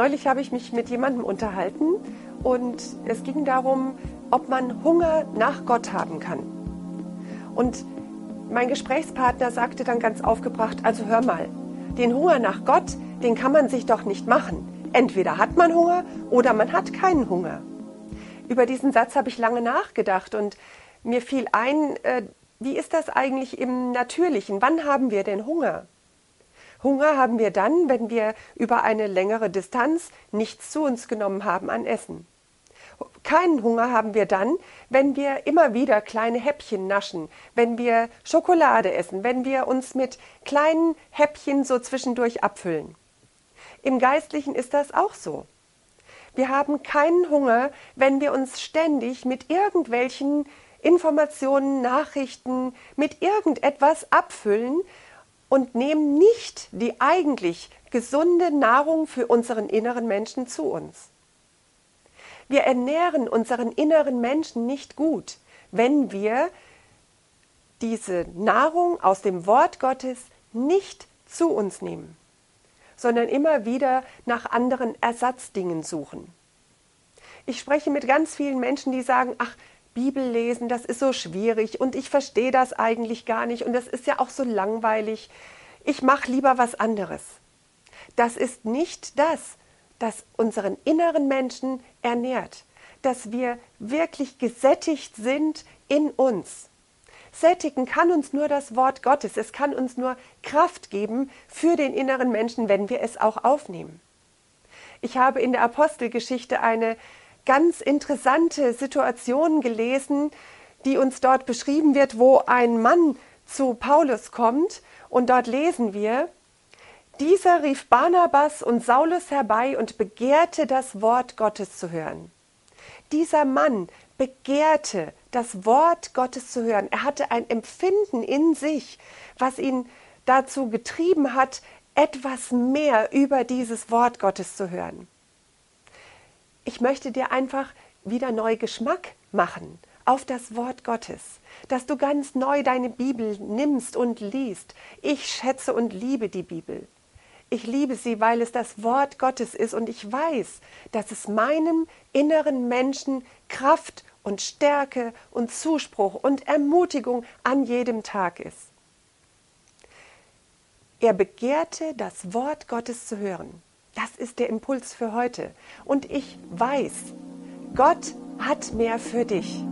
Neulich habe ich mich mit jemandem unterhalten und es ging darum, ob man Hunger nach Gott haben kann. Und mein Gesprächspartner sagte dann ganz aufgebracht, also hör mal, den Hunger nach Gott, den kann man sich doch nicht machen. Entweder hat man Hunger oder man hat keinen Hunger. Über diesen Satz habe ich lange nachgedacht und mir fiel ein, äh, wie ist das eigentlich im Natürlichen? Wann haben wir denn Hunger? Hunger haben wir dann, wenn wir über eine längere Distanz nichts zu uns genommen haben an Essen. Keinen Hunger haben wir dann, wenn wir immer wieder kleine Häppchen naschen, wenn wir Schokolade essen, wenn wir uns mit kleinen Häppchen so zwischendurch abfüllen. Im Geistlichen ist das auch so. Wir haben keinen Hunger, wenn wir uns ständig mit irgendwelchen Informationen, Nachrichten, mit irgendetwas abfüllen, und nehmen nicht die eigentlich gesunde Nahrung für unseren inneren Menschen zu uns. Wir ernähren unseren inneren Menschen nicht gut, wenn wir diese Nahrung aus dem Wort Gottes nicht zu uns nehmen, sondern immer wieder nach anderen Ersatzdingen suchen. Ich spreche mit ganz vielen Menschen, die sagen, ach, Bibel lesen, das ist so schwierig und ich verstehe das eigentlich gar nicht und das ist ja auch so langweilig. Ich mache lieber was anderes. Das ist nicht das, das unseren inneren Menschen ernährt, dass wir wirklich gesättigt sind in uns. Sättigen kann uns nur das Wort Gottes, es kann uns nur Kraft geben für den inneren Menschen, wenn wir es auch aufnehmen. Ich habe in der Apostelgeschichte eine ganz interessante Situation gelesen, die uns dort beschrieben wird, wo ein Mann zu Paulus kommt und dort lesen wir, dieser rief Barnabas und Saulus herbei und begehrte das Wort Gottes zu hören. Dieser Mann begehrte das Wort Gottes zu hören. Er hatte ein Empfinden in sich, was ihn dazu getrieben hat, etwas mehr über dieses Wort Gottes zu hören ich möchte dir einfach wieder neu Geschmack machen auf das Wort Gottes, dass du ganz neu deine Bibel nimmst und liest. Ich schätze und liebe die Bibel. Ich liebe sie, weil es das Wort Gottes ist und ich weiß, dass es meinem inneren Menschen Kraft und Stärke und Zuspruch und Ermutigung an jedem Tag ist. Er begehrte, das Wort Gottes zu hören. Das ist der Impuls für heute. Und ich weiß, Gott hat mehr für dich.